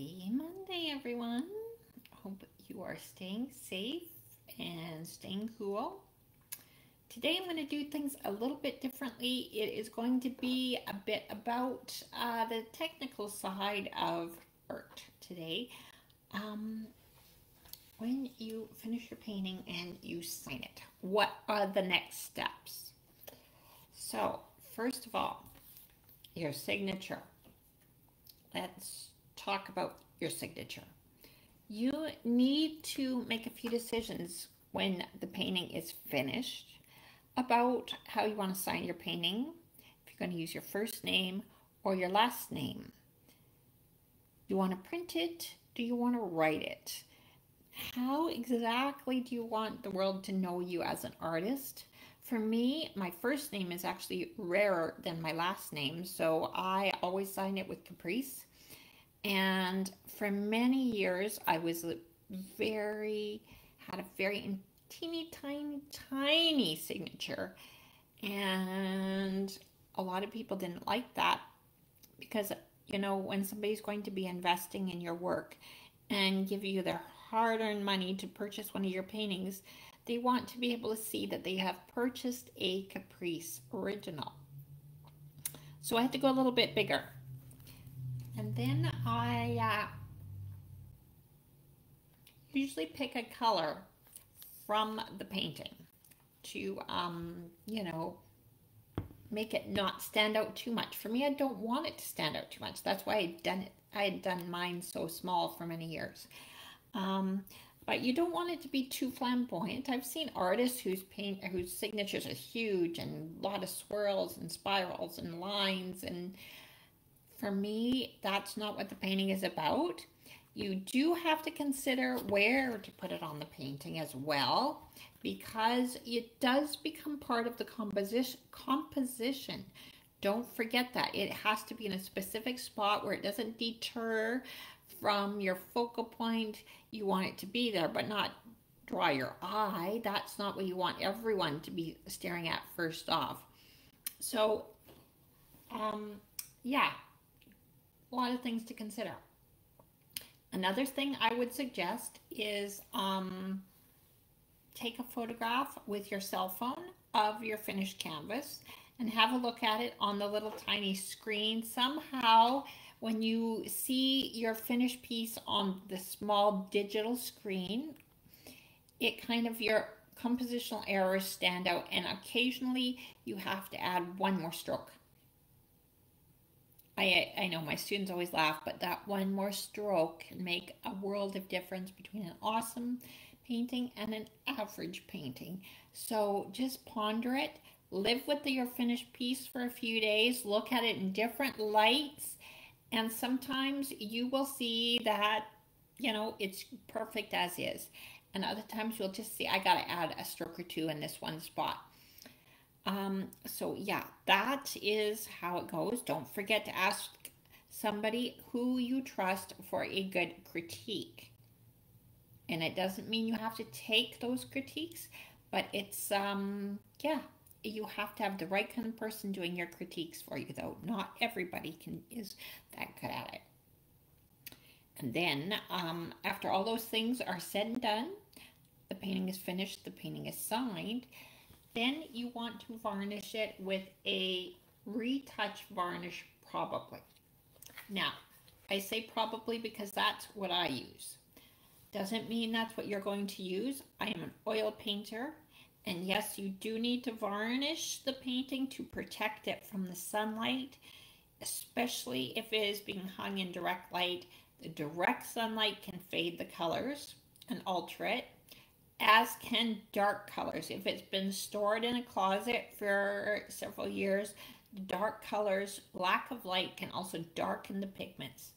Happy Monday, everyone. Hope you are staying safe and staying cool. Today I'm going to do things a little bit differently. It is going to be a bit about uh, the technical side of art today. Um, when you finish your painting and you sign it, what are the next steps? So, first of all, your signature. Let's talk about your signature. You need to make a few decisions when the painting is finished about how you want to sign your painting. If you're going to use your first name or your last name. Do you want to print it? Do you want to write it? How exactly do you want the world to know you as an artist? For me, my first name is actually rarer than my last name, so I always sign it with Caprice. And for many years, I was very, had a very teeny tiny, tiny signature. And a lot of people didn't like that because, you know, when somebody's going to be investing in your work and give you their hard earned money to purchase one of your paintings, they want to be able to see that they have purchased a Caprice original. So I had to go a little bit bigger. And then I uh, usually pick a color from the painting to, um, you know, make it not stand out too much. For me, I don't want it to stand out too much. That's why I done it. I had done mine so small for many years. Um, but you don't want it to be too flamboyant. I've seen artists whose paint whose signatures are huge and a lot of swirls and spirals and lines and for me, that's not what the painting is about. You do have to consider where to put it on the painting as well because it does become part of the composition. composition. Don't forget that. It has to be in a specific spot where it doesn't deter from your focal point. You want it to be there, but not draw your eye. That's not what you want everyone to be staring at first off. So, um, yeah, a lot of things to consider. Another thing I would suggest is um, take a photograph with your cell phone of your finished canvas and have a look at it on the little tiny screen. Somehow, when you see your finished piece on the small digital screen, it kind of, your compositional errors stand out and occasionally you have to add one more stroke. I, I know my students always laugh, but that one more stroke can make a world of difference between an awesome painting and an average painting. So just ponder it, live with your finished piece for a few days, look at it in different lights, and sometimes you will see that, you know, it's perfect as is. And other times you'll just see, I got to add a stroke or two in this one spot. Um, so yeah, that is how it goes. Don't forget to ask somebody who you trust for a good critique. And it doesn't mean you have to take those critiques, but it's, um, yeah, you have to have the right kind of person doing your critiques for you, though. Not everybody can is that good at it. And then, um, after all those things are said and done, the painting is finished, the painting is signed, then you want to varnish it with a retouch varnish probably. Now, I say probably because that's what I use. Doesn't mean that's what you're going to use. I am an oil painter. And yes, you do need to varnish the painting to protect it from the sunlight, especially if it is being hung in direct light. The direct sunlight can fade the colors and alter it as can dark colors. If it's been stored in a closet for several years, dark colors, lack of light can also darken the pigments.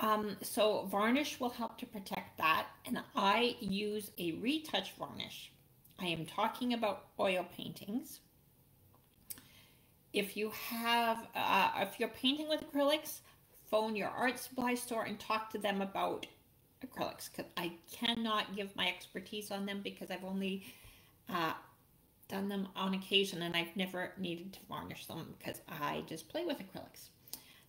Um, so varnish will help to protect that. And I use a retouch varnish. I am talking about oil paintings. If you have, uh, if you're painting with acrylics, phone your art supply store and talk to them about acrylics because I cannot give my expertise on them because I've only uh, done them on occasion and I've never needed to varnish them because I just play with acrylics.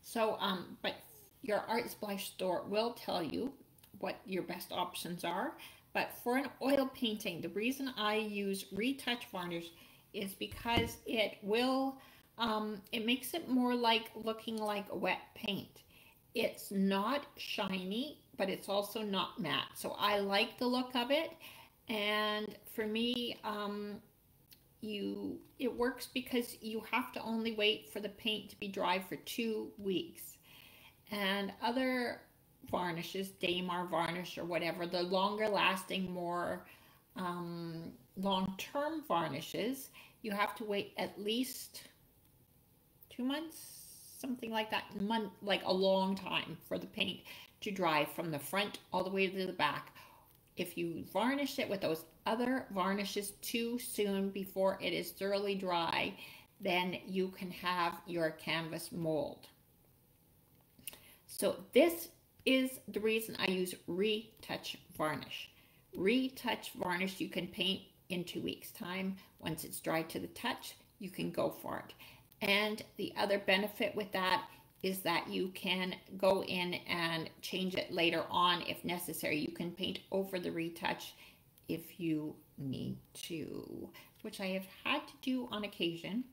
So, um, but your art splash store will tell you what your best options are. But for an oil painting, the reason I use retouch varnish is because it will, um, it makes it more like looking like wet paint. It's not shiny, but it's also not matte. So I like the look of it. And for me, um, you it works because you have to only wait for the paint to be dry for two weeks. And other varnishes, Damar varnish or whatever, the longer lasting, more um, long-term varnishes, you have to wait at least two months, something like that, month, like a long time for the paint to dry from the front all the way to the back. If you varnish it with those other varnishes too soon before it is thoroughly dry, then you can have your canvas mold. So this is the reason I use retouch varnish. Retouch varnish you can paint in two weeks time. Once it's dry to the touch, you can go for it. And the other benefit with that is that you can go in and change it later on if necessary. You can paint over the retouch if you need to, which I have had to do on occasion.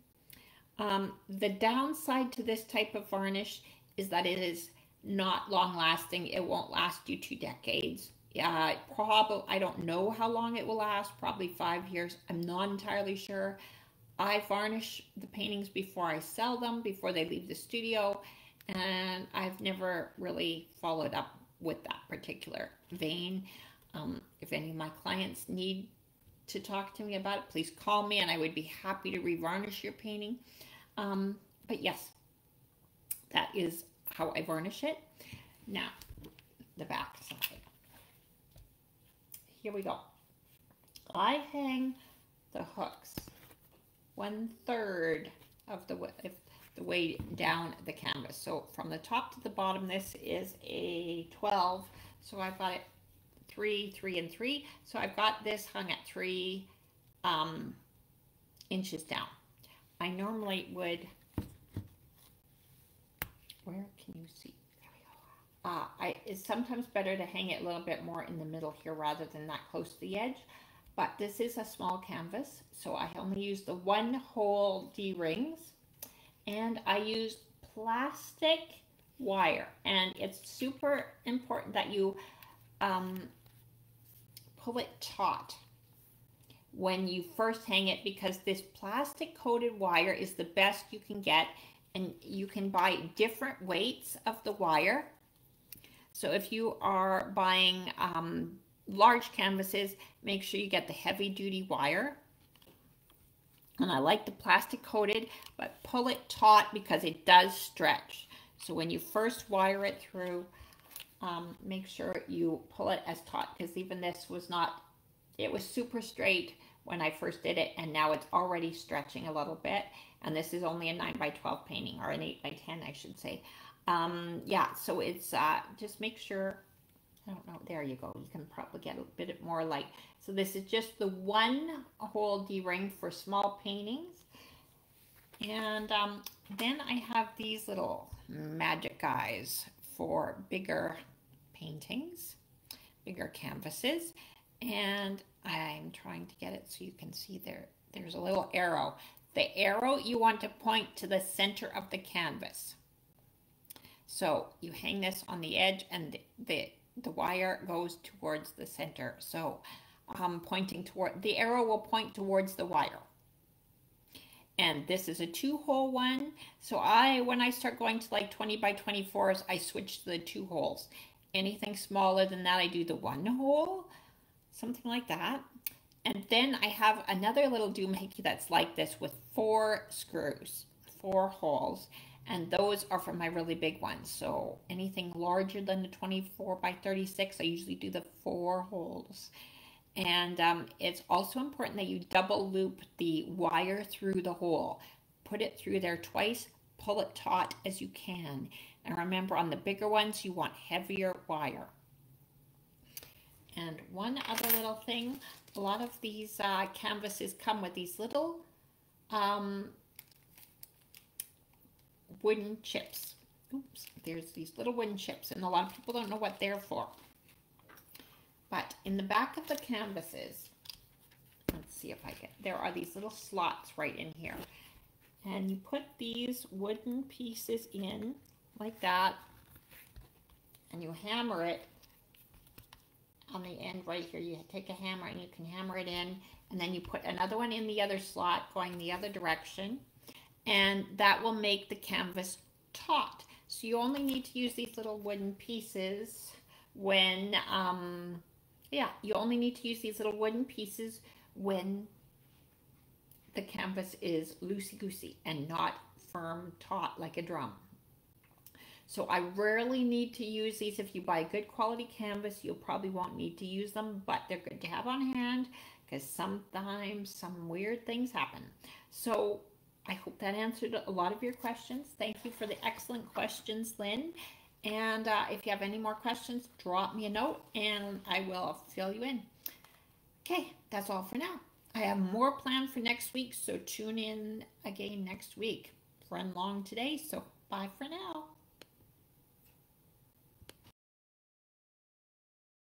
Um, the downside to this type of varnish is that it is not long lasting. It won't last you two decades. Yeah, probably, I don't know how long it will last, probably five years. I'm not entirely sure. I varnish the paintings before I sell them, before they leave the studio, and I've never really followed up with that particular vein. Um, if any of my clients need to talk to me about it, please call me and I would be happy to revarnish your painting. Um, but yes, that is how I varnish it. Now, the back side. Here we go. I hang the hooks one third of the width, the way down the canvas. So from the top to the bottom, this is a 12. So I've got it three, three, and three. So I've got this hung at three um, inches down. I normally would where can you see? There we go. Uh, I, it's sometimes better to hang it a little bit more in the middle here rather than that close to the edge. But this is a small canvas, so I only use the one hole D-rings. And I use plastic wire. And it's super important that you um, pull it taut when you first hang it because this plastic coated wire is the best you can get and you can buy different weights of the wire. So if you are buying um, large canvases, make sure you get the heavy duty wire. And I like the plastic coated, but pull it taut because it does stretch. So when you first wire it through, um, make sure you pull it as taut because even this was not, it was super straight when I first did it and now it's already stretching a little bit and this is only a 9 by 12 painting or an 8 by 10 I should say um, yeah so it's uh, just make sure I don't know there you go you can probably get a bit more light. So this is just the one hole D-ring for small paintings. And um, then I have these little magic guys for bigger paintings bigger canvases. And I'm trying to get it so you can see there there's a little arrow. The arrow you want to point to the center of the canvas. So you hang this on the edge and the, the, the wire goes towards the center. So I'm pointing toward, the arrow will point towards the wire. And this is a two hole one. So I, when I start going to like 20 by 24s, I switch to the two holes. Anything smaller than that, I do the one hole, something like that. And then I have another little doohickey that's like this with four screws, four holes. And those are for my really big ones. So anything larger than the 24 by 36, I usually do the four holes. And um, it's also important that you double loop the wire through the hole. Put it through there twice, pull it taut as you can. And remember on the bigger ones, you want heavier wire. And one other little thing, a lot of these uh, canvases come with these little um, wooden chips. oops, there's these little wooden chips, and a lot of people don't know what they're for. But in the back of the canvases, let's see if I get, there are these little slots right in here. And you put these wooden pieces in like that, and you hammer it on the end right here. You take a hammer and you can hammer it in, and then you put another one in the other slot going the other direction, and that will make the canvas taut. So you only need to use these little wooden pieces when, um, yeah, you only need to use these little wooden pieces when the canvas is loosey-goosey and not firm taut like a drum. So I rarely need to use these. If you buy good quality canvas, you probably won't need to use them, but they're good to have on hand because sometimes some weird things happen. So I hope that answered a lot of your questions. Thank you for the excellent questions, Lynn. And uh, if you have any more questions, drop me a note and I will fill you in. Okay, that's all for now. I have more planned for next week, so tune in again next week. Run long today, so bye for now.